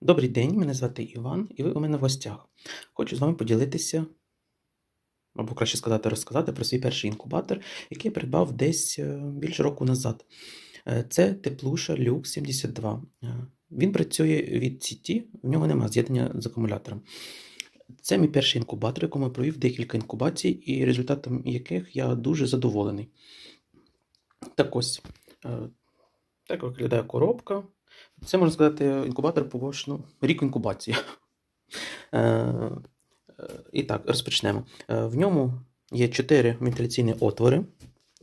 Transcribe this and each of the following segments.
Добрий день, мене звати Іван, і ви у мене в гостях. Хочу з вами поділитися, або краще сказати, розказати про свій перший інкубатор, який я придбав десь е, більше року назад. Е, Це Теплуша Luke 72. Е, Він працює від сіті, в нього немає з'єднання з акумулятором. Це мій перший інкубатор, якому я провів декілька інкубацій, і результатом яких я дуже задоволений. Так ось, так виглядає коробка. Це можна сказати інкубатор по ну, рік інкубації. Е, е, І так, розпочнемо. Е, В ньому є чотири вентиляційні отвори,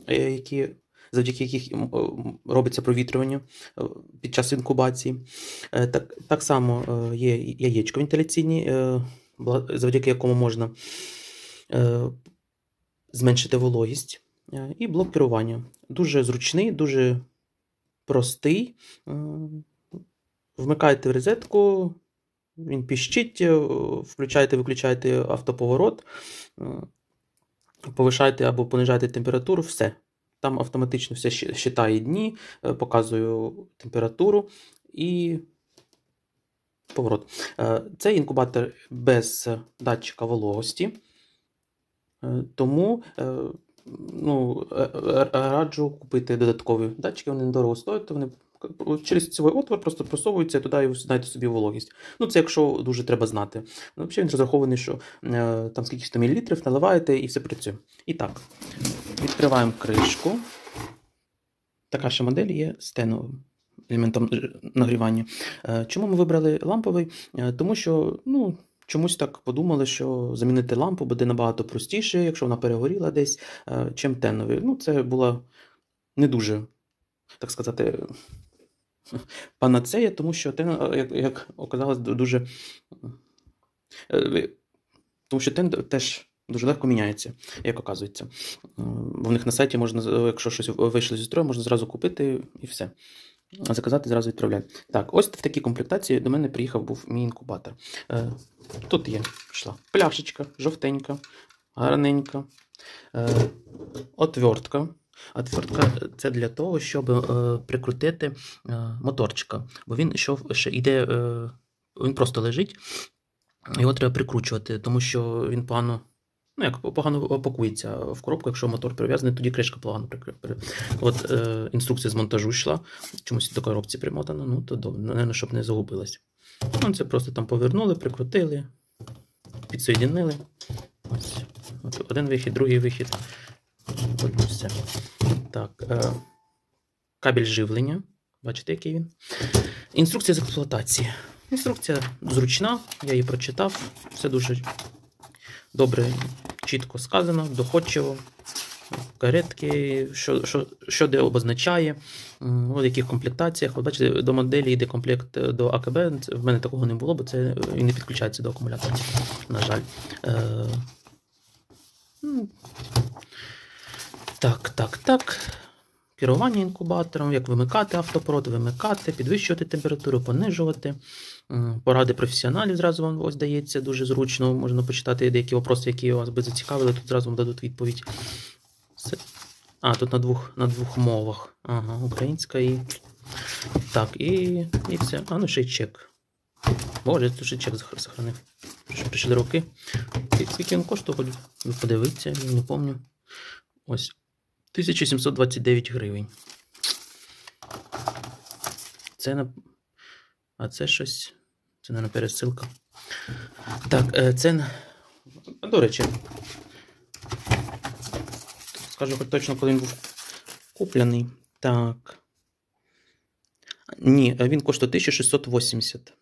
які, завдяки яких робиться провітрювання під час інкубації. Так, так само є яєчко вентиляційні, завдяки якому можна зменшити вологість. І блок керування. Дуже зручний, дуже простий. Вмикаєте в розетку, він піщить, е, включаєте, виключаєте автоповорот, е, повишаєте або понижаєте температуру, все. Там автоматично все щи- считає дні, е, показує температуру і поворот. Це інкубатор без датчика вологості, тому ну, раджу купити додаткові датчики, вони недорого стоять, то вони через цей отвор просто просовуються туди і ви собі вологість. Ну, це якщо дуже треба знати. Ну, взагалі він розрахований, що е, там скільки 100 мл наливаєте і все працює. І так, відкриваємо кришку. Така ще модель є стеновим елементом нагрівання. Е, Чому ми вибрали ламповий? Е, Тому що, ну. Чомусь так подумали, що замінити лампу буде набагато простіше, якщо вона перегоріла десь, е, чим теновий. Ну, це була не дуже, так сказати, панацея, тому що тен, е, як, як оказалось, дуже. е, Тому що тен теж дуже легко міняється, як оказується. Е, в них на сайті можна, якщо щось вийшло зі строю, можна зразу купити і все. Заказати зразу відправляти. Так, ось в такій комплектації до мене приїхав був мій інкубатор. Е, Тут є пішла пляшечка, жовтенька, гарненька. Е, Отвертка. Отвертка це для того, щоб е, прикрутити е, моторчика. Бо він що ще йде, е, він просто лежить, його треба прикручувати, тому що він погано. Ну, як погано пакується в коробку, якщо мотор прив'язаний, тоді кришка погано прикріплена. От е, інструкція з монтажу йшла, чомусь до коробці примотана, ну то добре, напевно, щоб не загубилась. Ну, це просто там повернули, прикрутили, підсоєдинили. Ось. От один вихід, другий вихід. Все. Так, е, кабель живлення. Бачите, який він? Інструкція з експлуатації. Інструкція зручна, я її прочитав. Все дуже добре, чітко сказано, доходчиво. Каретки, що, що, що де обозначає, в яких комплектаціях. От бачите, до моделі йде комплект е, до АКБ. В мене такого не було, бо це е, не підключається до акумулятора, на жаль. Так, так, так. Керування інкубатором, як вимикати автопровод, вимикати, підвищувати температуру, понижувати. Поради професіоналів зразу вам ось дається дуже зручно. Можна почитати деякі вопроси, які вас би зацікавили, тут зразу вам дадуть відповідь. А, тут на двох, на двох мовах. Ага, українська і. Так, і, і все. А, ну ще й чек. Боже, тут ще чек захоронив. Що прийшли роки. Скільки він коштував? Подивіться, я не пам'ятаю. Ось. 1729 гривень. Це на. А це щось. Це, не пересилка. Так, е, це. До речі. Скажу хоч точно, коли він був куплений. Так. Ні, е, він коштує 1680.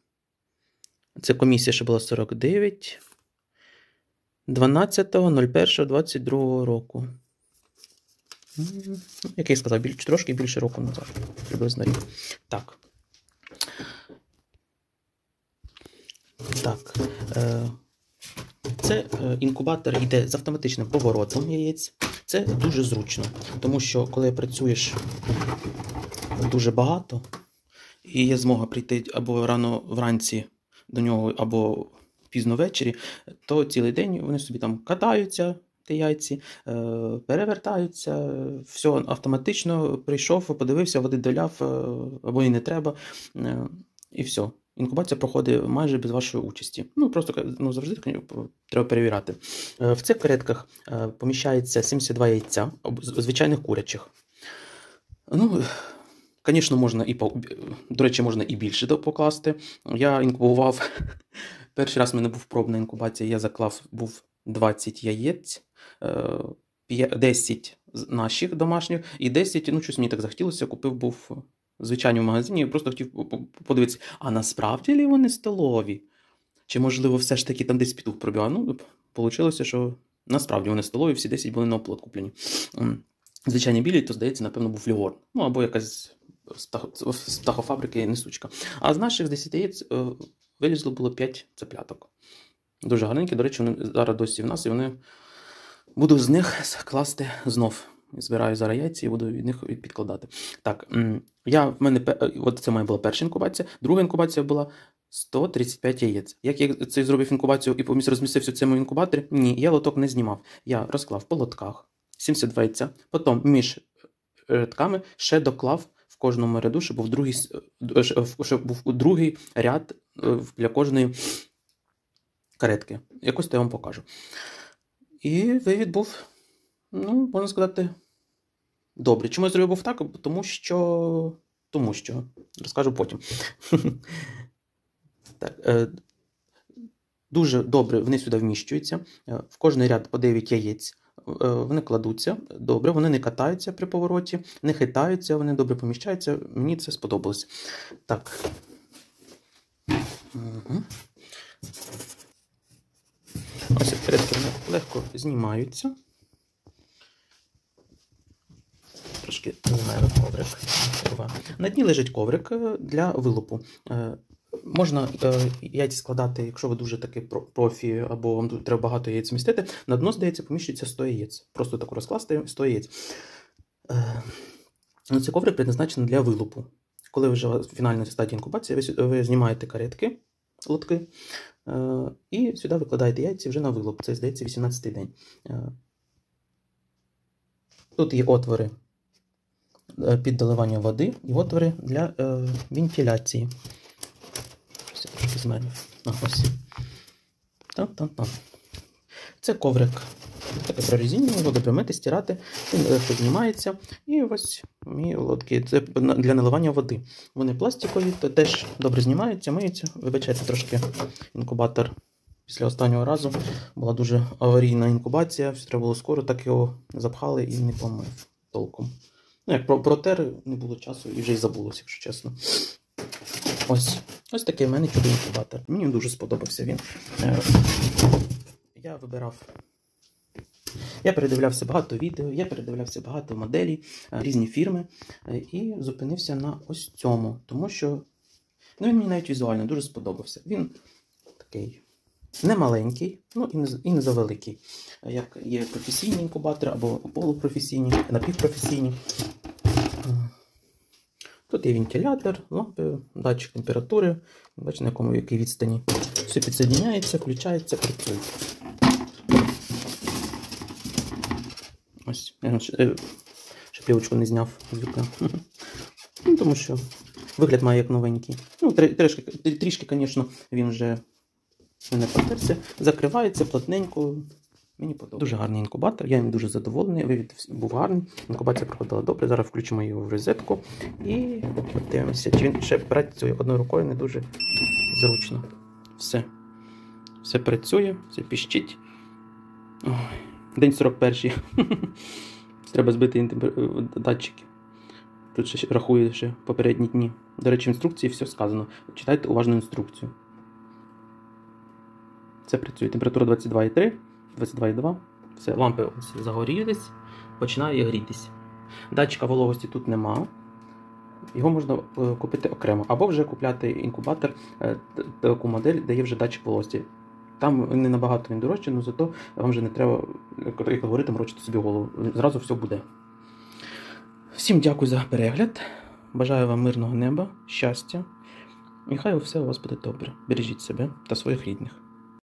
Це комісія ще була 49. 12.01.22 року. Як я сказав, біль, трошки більше року назад. Приблизно рік. Так. Так. Е, це е, інкубатор йде з автоматичним поворотом яєць. Це дуже зручно, тому що коли працюєш дуже багато, і є змога прийти або рано вранці до нього, або пізно ввечері, то цілий день вони собі там катаються, ті яйці, е, перевертаються, все автоматично прийшов, подивився, води доляв, е, або і не треба, е, і все. інкубація проходить майже без вашої участі. Ну, просто ну, завжди конечно, треба перевіряти. В цих каретках е, поміщається 72 яйця, звичайних курячих. Ну, звісно, можна і до речі, можна і більше покласти. Я інкубував. Перший раз в мене був пробна інкубація, я заклав був 20 яєць, 10 з- наших домашніх і 10, ну щось мені так захотілося, купив був звичайно в магазині, я просто хотів по- по- подивитися, а насправді ли вони столові? Чи, можливо, все ж таки там десь петух пробігав? Ну, вийшло, що насправді вони столові, всі 10 були на оплот куплені. Звичайні білі, то, здається, напевно, був флюгор. Ну, або якась з птахо- птахофабрики несучка. А з наших 10 яєць е, вилізло було 5 цепляток. Дуже гарненькі, до речі, вони зараз досі в нас, і вони буду з них класти знов. Збираю зараз яйця і буду від них підкладати. Так, я в мене е, от це моя була перша інкубація. Друга інкубація була 135 яєць. Як я це зробив інкубацію і помість розмістився в цьому інкубаторі? Ні, я лоток не знімав. Я розклав по лотках 72 яйця, потім між рядками ще доклав в кожному ряду, щоб був другий, е, щоб- був другий ряд е, для кожної каретки. Якось то я вам покажу. І вивід був, ну, можна сказати, добрий. Чому я зробив був так? Тому що. Тому що. Розкажу потім. так, е, дуже добре вони сюди вміщуються. Е, В кожний ряд по 9 яєць. Е, Вони кладуться добре, вони не катаються при повороті, не хитаються, вони добре поміщаються. Мені це сподобалось. Так. Угу. Ось вони легко знімаються. Трошки знімаємо коврик. На дні лежить коврик е, для вилупу. Е, Можна е, яйця складати, якщо ви дуже таки профі, або вам треба багато яєць змістити. На дно, здається, поміщується 100 яєць. Просто таку розкласти 100 яєць. Ну, Цей коврик предназначений для вилупу. Коли вже у вас фінальна стадія інкубації, ви, знімаєте каретки, лотки, і сюди викладаєте яйця вже на вилоб. Це, здається, 18-й день. Е, Тут є отвори е, під доливання води і отвори для е, вентиляції. Ось я трошки змерив. А, ось. Там-там-там. Це коврик. Воду примити, стирати, він легко знімається. І ось мої лодки. Це для наливання води. Вони пластикові, то теж добре знімаються, миються. Вибачайте трошки інкубатор після останнього разу. Була дуже аварійна інкубація, все треба було скоро, так його запхали і не помив толком. Ну, як про протер, не було часу і вже й забулося, якщо чесно. Ось. Ось такий в мене чудовий інкубатор. Мені дуже сподобався він. Е, Я вибирав. Я передивлявся багато відео, я передивлявся багато моделей, е, різні фірми, е, і зупинився на ось цьому, тому що ну, він мені навіть візуально дуже сподобався. Він такий не маленький, ну і не, завеликий. Як є професійні інкубатори або полупрофесійні, напівпрофесійні. Тут є вентилятор, лампи, датчик температури. Бачите, на якому якій відстані. Все підсоединяється, включається, працює. Ось, я ще, е, не зняв з вікна. Ну, тому що вигляд має як новенький. Ну, трішки, трішки, звісно, він вже не протерся. Закривається плотненько. Мені подобається. Дуже гарний інкубатор, я їм дуже задоволений. Вивід був гарний. Інкубація проходила добре. Зараз включимо його в розетку і подивимося, чи він ще працює одною рукою не дуже зручно. Все. Все працює, все піщить. Ой, день 41. Треба збити е, датчики. Тут ще рахує ще попередні дні. До речі, в інструкції все сказано. Читайте уважно інструкцію. Це працює. Температура 22,3, 22,2. Все, лампи ось загорілись, починає грітись. Датчика вологості тут нема. Його можна е, купити окремо. Або вже купляти інкубатор, е, таку модель, де є вже датчик вологості. Там не набагато він дорожче, але зато вам вже не треба, як говорити, морочити собі голову. Зразу все буде. Всім дякую за перегляд. Бажаю вам мирного неба, щастя. І хай все у вас буде добре. Бережіть себе та своїх рідних.